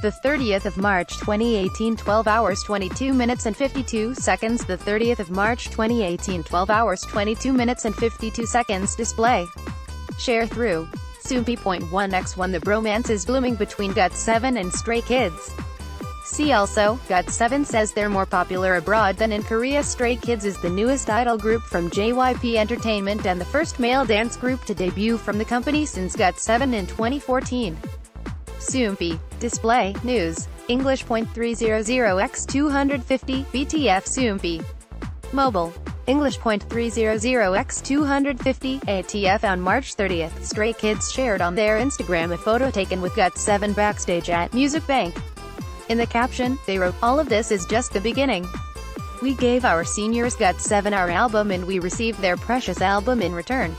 The 30th of March 2018 12 hours 22 minutes and 52 seconds The 30th of March 2018 12 hours 22 minutes and 52 seconds Display. Sharethrough. Soompi.1x1 The bromance is blooming between GOT7 and Stray Kids. See also, GOT7 says they're more popular abroad than in Korea Stray Kids is the newest idol group from JYP Entertainment and the first male dance group to debut from the company since GOT7 in 2014. Soompi. Display, News, English point three zero zero x 250, BTF Soompi. Mobile. English point three zero zero x 250, ATF on March 30th, Stray Kids shared on their Instagram a photo taken with GOT7 backstage at Music Bank. In the caption, they wrote, All of this is just the beginning. We gave our seniors GOT7 our album and we received their precious album in return.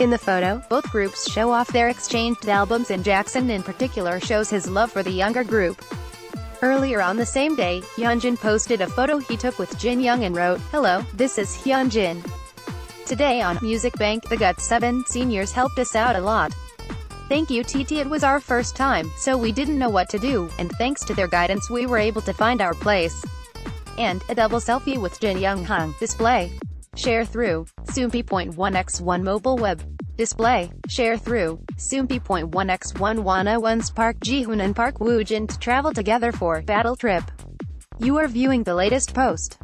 In the photo, both groups show off their exchanged albums and Jackson in particular shows his love for the younger group. Earlier on the same day, Hyunjin posted a photo he took with Jin Young and wrote, Hello, this is Hyunjin. Today on Music Bank, the GOT7 seniors helped us out a lot. Thank you TT it was our first time, so we didn't know what to do, and thanks to their guidance we were able to find our place. And, a double selfie with Jin Young hyung, display. Sharethrough, Soompi.1x1 mobile web. Display. Sharethrough. Soompi.1x1 Wanna One's Park Jihoon and Park Woojin to travel together for battle trip. You are viewing the latest post.